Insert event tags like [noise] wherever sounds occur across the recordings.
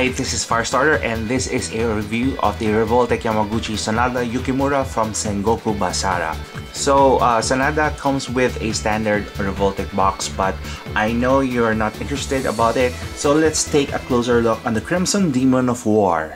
Hi, this is Firestarter and this is a review of the Revoltech Yamaguchi Sanada Yukimura from Sengoku Basara. So, uh, Sanada comes with a standard Revoltech box but I know you're not interested about it so let's take a closer look on the Crimson Demon of War.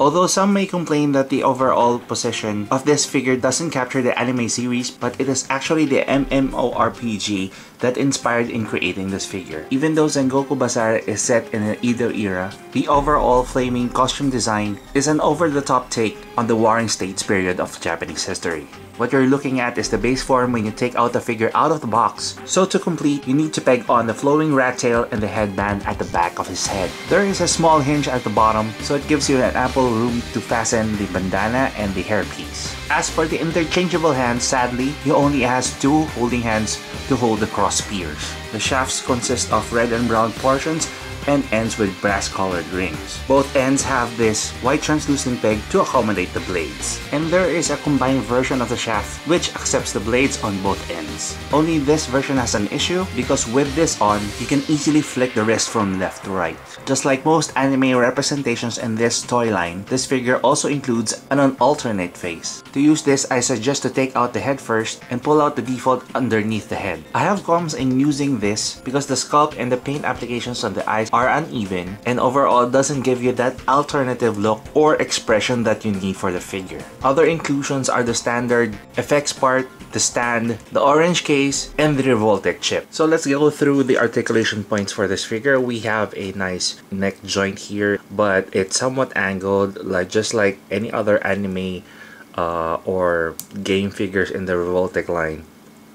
Although some may complain that the overall position of this figure doesn't capture the anime series, but it is actually the MMORPG that inspired in creating this figure. Even though Sengoku Basara is set in the Edo era, the overall flaming costume design is an over-the-top take on the Warring States period of Japanese history. What you're looking at is the base form when you take out the figure out of the box. So to complete, you need to peg on the flowing rat tail and the headband at the back of his head. There is a small hinge at the bottom, so it gives you an ample room to fasten the bandana and the hairpiece. As for the interchangeable hands, sadly, he only has two holding hands to hold the cross spears. The shafts consist of red and brown portions and ends with brass colored rings. Both ends have this white translucent peg to accommodate the blades. And there is a combined version of the shaft which accepts the blades on both ends. Only this version has an issue because with this on, you can easily flick the wrist from left to right. Just like most anime representations in this toy line, this figure also includes an alternate face. To use this, I suggest to take out the head first and pull out the default underneath the head. I have qualms in using this because the sculpt and the paint applications on the eyes are uneven and overall doesn't give you that alternative look or expression that you need for the figure. Other inclusions are the standard effects part, the stand, the orange case, and the Revoltech chip. So let's go through the articulation points for this figure. We have a nice neck joint here, but it's somewhat angled, like just like any other anime uh, or game figures in the Revoltech line.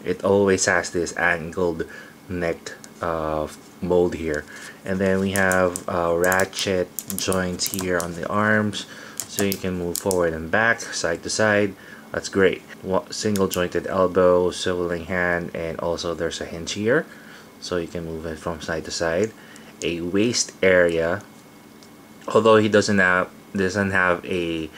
It always has this angled neck uh, mold here. And then we have uh, ratchet joints here on the arms so you can move forward and back side to side. That's great. Single jointed elbow swiveling hand and also there's a hinge here so you can move it from side to side. A waist area although he doesn't have doesn't have a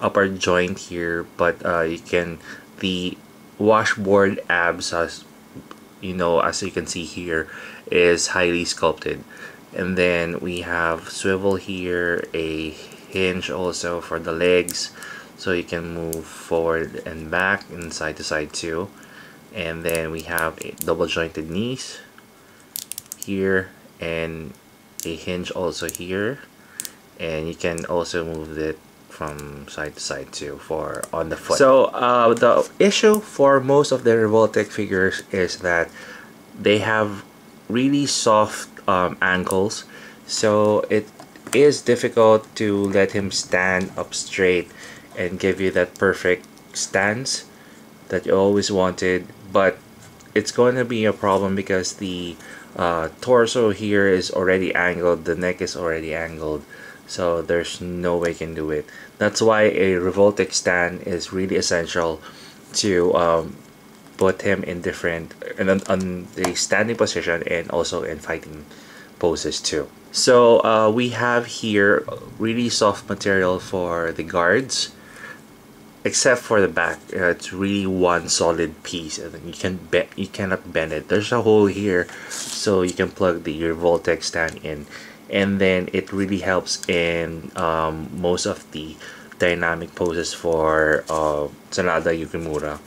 upper joint here but uh, you can the washboard abs as you know as you can see here is highly sculpted. And then we have swivel here a hinge also for the legs so you can move forward and back and side to side too. And then we have a double jointed knees here and a hinge also here. And you can also move it from side to side too for on the foot. So uh, the issue for most of the Revoltech figures is that they have really soft um, ankles. So it is difficult to let him stand up straight and give you that perfect stance that you always wanted but it's going to be a problem because the uh, torso here is already angled the neck is already angled so there's no way you can do it that's why a Revoltech stand is really essential to um, put him in different on, on the standing position and also in fighting poses too. So uh, we have here really soft material for the guards except for the back. Uh, it's really one solid piece and you can be you cannot bend it. There's a hole here so you can plug the your stand in and then it really helps in um, most of the dynamic poses for uh, Sanada Yukimura.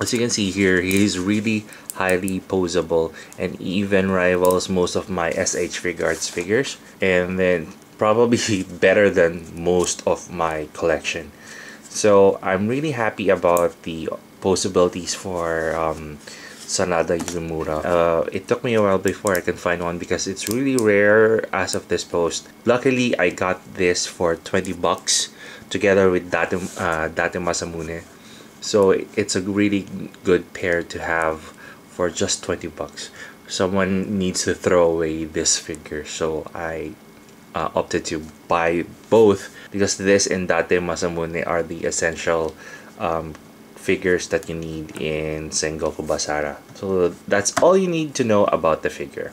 As you can see here he's really highly posable and even rivals most of my SH Figuarts figures. And then probably [laughs] better than most of my collection. So I'm really happy about the possibilities for um, Sanada Yukimura. Uh, it took me a while before I can find one because it's really rare as of this post. Luckily, I got this for 20 bucks together with Date, uh, Date Masamune so it's a really good pair to have for just 20 bucks someone needs to throw away this figure so I uh, opted to buy both because this and Date Masamune are the essential um, figures that you need in Sengoku Basara so that's all you need to know about the figure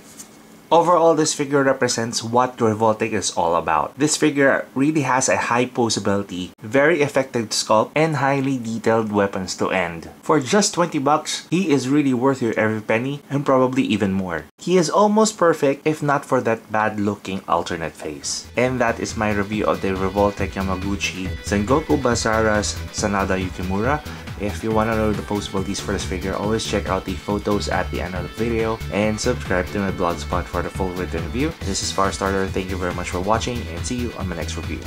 Overall, this figure represents what Revoltech is all about. This figure really has a high posability, very effective sculpt, and highly detailed weapons to end. For just 20 bucks, he is really worth your every penny and probably even more. He is almost perfect if not for that bad looking alternate face. And that is my review of the Revoltech Yamaguchi Sengoku Basara's Sanada Yukimura if you want to know the possibilities for this figure, always check out the photos at the end of the video and subscribe to my blogspot for the full written review. This is Firestarter, thank you very much for watching and see you on my next review.